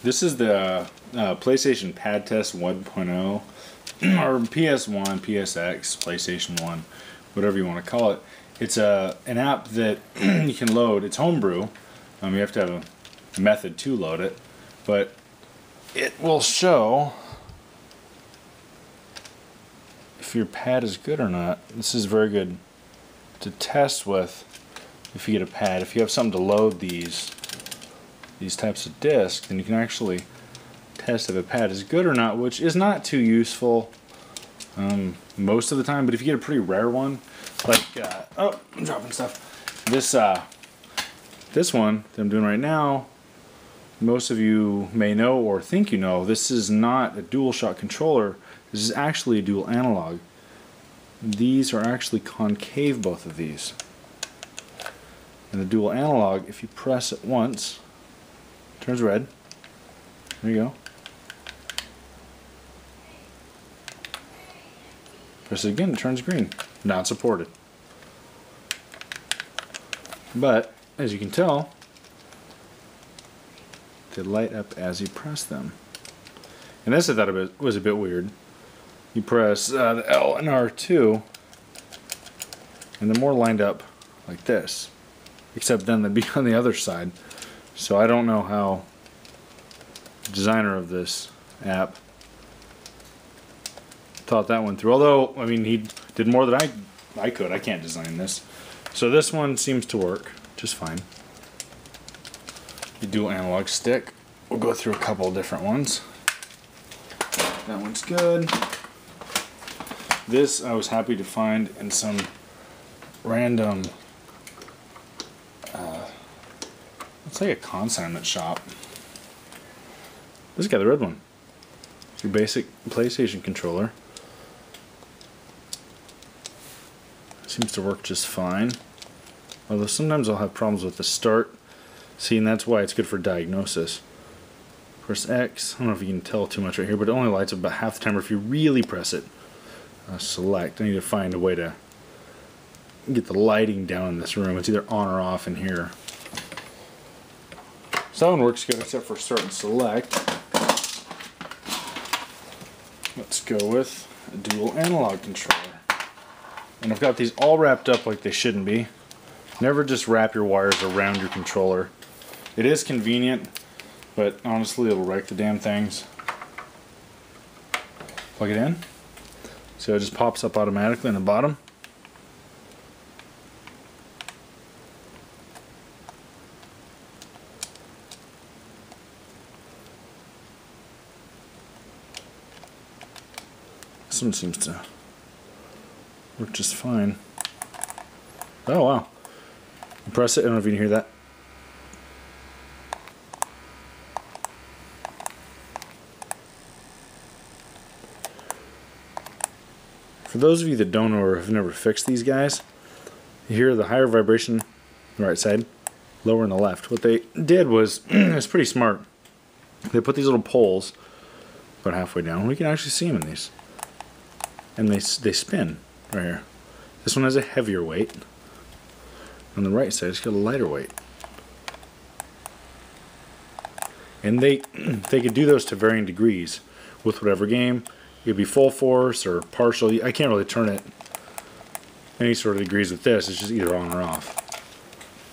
This is the uh, PlayStation Pad Test 1.0 or PS1, PSX, PlayStation 1, whatever you want to call it. It's a an app that you can load. It's homebrew. Um, you have to have a method to load it, but it will show if your pad is good or not. This is very good to test with if you get a pad. If you have something to load these these types of discs, then you can actually test if a pad is good or not, which is not too useful um, most of the time. But if you get a pretty rare one, like uh, oh, I'm dropping stuff. This uh, this one that I'm doing right now, most of you may know or think you know. This is not a DualShock controller. This is actually a dual analog. These are actually concave, both of these. And the dual analog, if you press it once, turns red. There you go. Press it again, it turns green. Not supported. But, as you can tell, they light up as you press them. And this I thought it was a bit weird. You press uh, the L and R2, and they're more lined up like this. Except then they'd be on the other side. So I don't know how the designer of this app thought that one through. Although, I mean, he did more than I, I could. I can't design this. So this one seems to work just fine. The dual analog stick. We'll go through a couple different ones. That one's good. This I was happy to find in some random It's like a consignment shop. This guy, the red one. It's your basic PlayStation controller. Seems to work just fine. Although sometimes I'll have problems with the start. See, and that's why it's good for diagnosis. Press X. I don't know if you can tell too much right here, but it only lights up about half the time. If you really press it, uh, select. I need to find a way to get the lighting down in this room. It's either on or off in here. So that one works good except for start and select. Let's go with a dual analog controller. And I've got these all wrapped up like they shouldn't be. Never just wrap your wires around your controller. It is convenient, but honestly it'll wreck the damn things. Plug it in. So it just pops up automatically in the bottom. This one seems to work just fine. Oh wow. press it, I don't know if you can hear that. For those of you that don't know or have never fixed these guys, you hear the higher vibration on the right side, lower on the left. What they did was, it's pretty smart. They put these little poles about halfway down. We can actually see them in these and they, they spin right here. This one has a heavier weight. On the right side, it's got a lighter weight. And they they could do those to varying degrees with whatever game. It would be full force or partial. I can't really turn it any sort of degrees with this. It's just either on or off.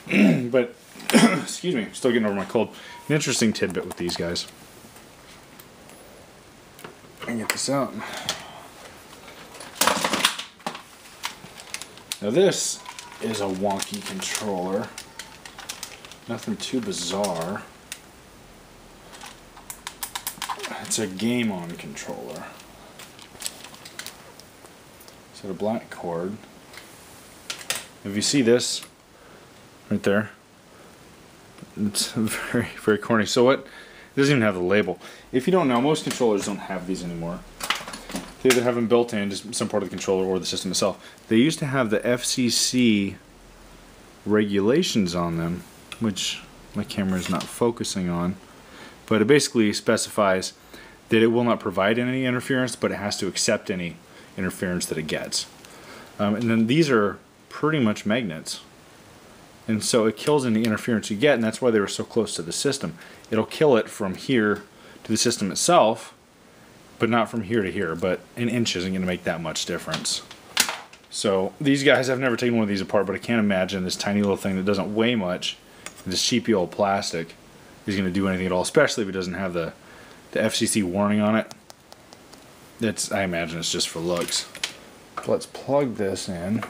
but, excuse me, still getting over my cold. An interesting tidbit with these guys. I can get this out. Now this is a wonky controller. Nothing too bizarre. It's a game on controller. Got a black cord. If you see this right there, it's very, very corny. So what? It doesn't even have the label. If you don't know, most controllers don't have these anymore. They either have them built in, just some part of the controller or the system itself. They used to have the FCC regulations on them, which my camera is not focusing on. But it basically specifies that it will not provide any interference, but it has to accept any interference that it gets. Um, and then these are pretty much magnets. And so it kills any interference you get, and that's why they were so close to the system. It'll kill it from here to the system itself, but not from here to here. But an inch isn't going to make that much difference. So these guys, I've never taken one of these apart, but I can't imagine this tiny little thing that doesn't weigh much, this cheapy old plastic, is going to do anything at all, especially if it doesn't have the, the FCC warning on it. That's, I imagine it's just for looks. Let's plug this in.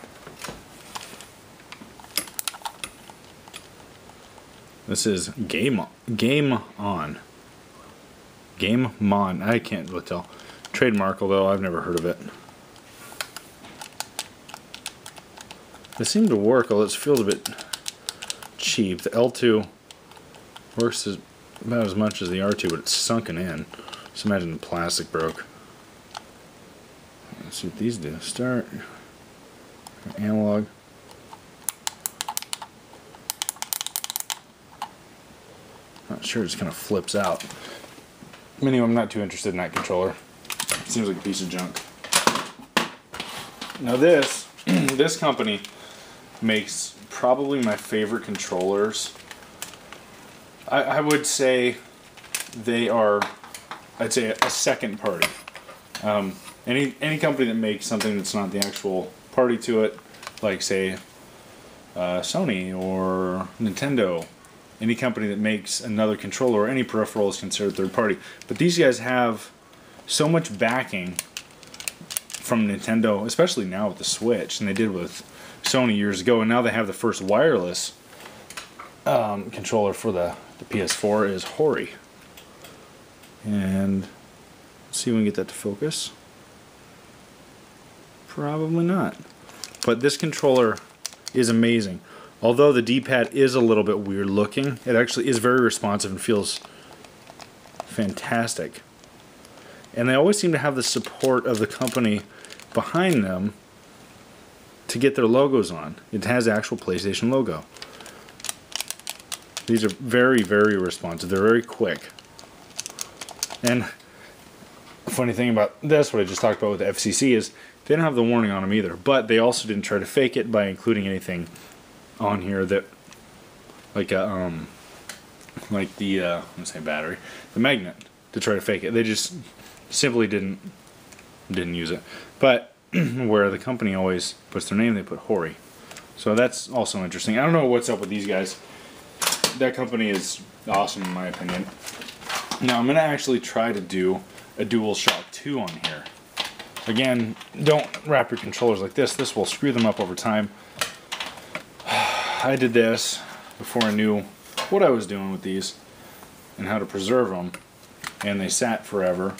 This is Game Game On. Game Mon. I can't really tell. Trademark, although I've never heard of it. It seemed to work, although it feels a bit cheap. The L2 works as, about as much as the R2, but it's sunken in. Just imagine the plastic broke. Let's see what these do. Start. Analog. Not sure, it just kind of flips out. Anyway, I'm not too interested in that controller. Seems like a piece of junk. Now this, this company makes probably my favorite controllers. I, I would say they are, I'd say a second party. Um, any any company that makes something that's not the actual party to it, like say uh, Sony or Nintendo, any company that makes another controller or any peripheral is considered third party. But these guys have so much backing from Nintendo, especially now with the Switch, and they did with Sony years ago, and now they have the first wireless um, controller for the, the PS4 is Hori. And see if we can get that to focus. Probably not. But this controller is amazing. Although the D-pad is a little bit weird looking, it actually is very responsive and feels fantastic. And they always seem to have the support of the company behind them to get their logos on. It has the actual PlayStation logo. These are very, very responsive. They're very quick. And funny thing about this, what I just talked about with the FCC, is they didn't have the warning on them either, but they also didn't try to fake it by including anything on here that, like a, um, like the uh, I'm battery, the magnet to try to fake it. They just simply didn't didn't use it. But where the company always puts their name, they put Hori. So that's also interesting. I don't know what's up with these guys. That company is awesome in my opinion. Now I'm gonna actually try to do a DualShock 2 on here. Again, don't wrap your controllers like this. This will screw them up over time. I did this before I knew what I was doing with these and how to preserve them. And they sat forever.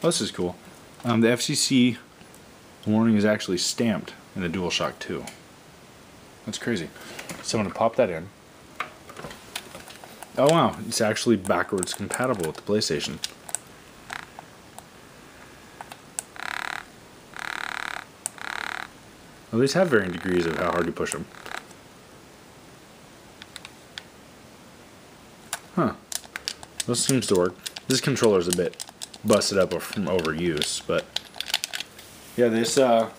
this is cool. Um, the FCC warning is actually stamped in the DualShock 2. That's crazy. So I'm going to pop that in. Oh wow, it's actually backwards compatible with the PlayStation. Well, these have varying degrees of how hard you push them. This seems to work. This controller's a bit busted up from overuse, but yeah, this uh,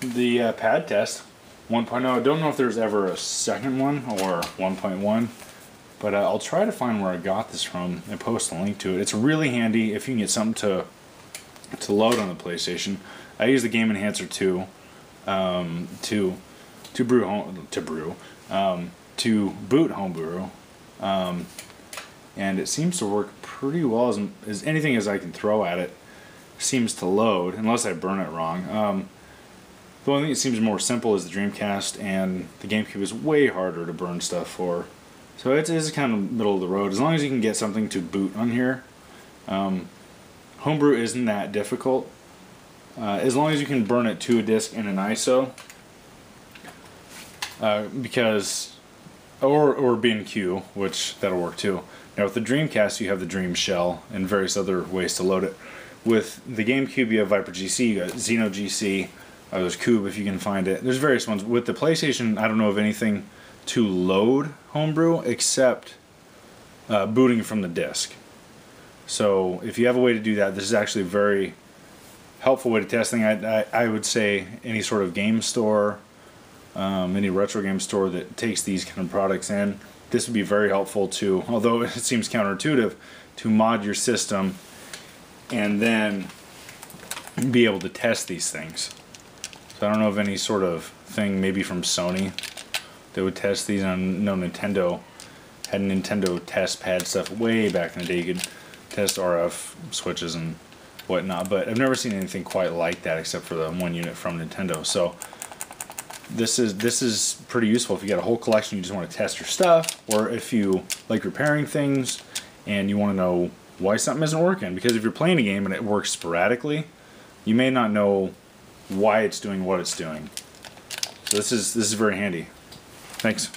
the uh, pad test 1.0. I don't know if there's ever a second one or 1.1, but uh, I'll try to find where I got this from and post a link to it. It's really handy if you can get something to to load on the PlayStation. I use the Game Enhancer 2 um, to to brew home to brew um, to boot homebrew, um, and it seems to work pretty well as, as anything as I can throw at it seems to load unless I burn it wrong. Um, the only thing that seems more simple is the Dreamcast, and the GameCube is way harder to burn stuff for. So it's, it's kind of middle of the road. As long as you can get something to boot on here, um, homebrew isn't that difficult. Uh, as long as you can burn it to a disk in an ISO, uh, because or or which that'll work too. Now with the Dreamcast, you have the DreamShell and various other ways to load it. With the GameCube, you have Viper GC, you got Xeno GC, uh, there's Qoob if you can find it. There's various ones. With the PlayStation, I don't know of anything to load Homebrew except uh, booting from the disk. So if you have a way to do that, this is actually very helpful way to testing. I, I, I would say any sort of game store um, any retro game store that takes these kind of products in, this would be very helpful to, although it seems counterintuitive, to mod your system and then be able to test these things. So I don't know of any sort of thing, maybe from Sony, that would test these. I know Nintendo had Nintendo test pad stuff way back in the day. You could test RF switches and whatnot, but I've never seen anything quite like that except for the one unit from Nintendo. So this is this is pretty useful if you got a whole collection you just want to test your stuff, or if you like repairing things and you want to know why something isn't working. Because if you're playing a game and it works sporadically, you may not know why it's doing what it's doing. So this is this is very handy. Thanks.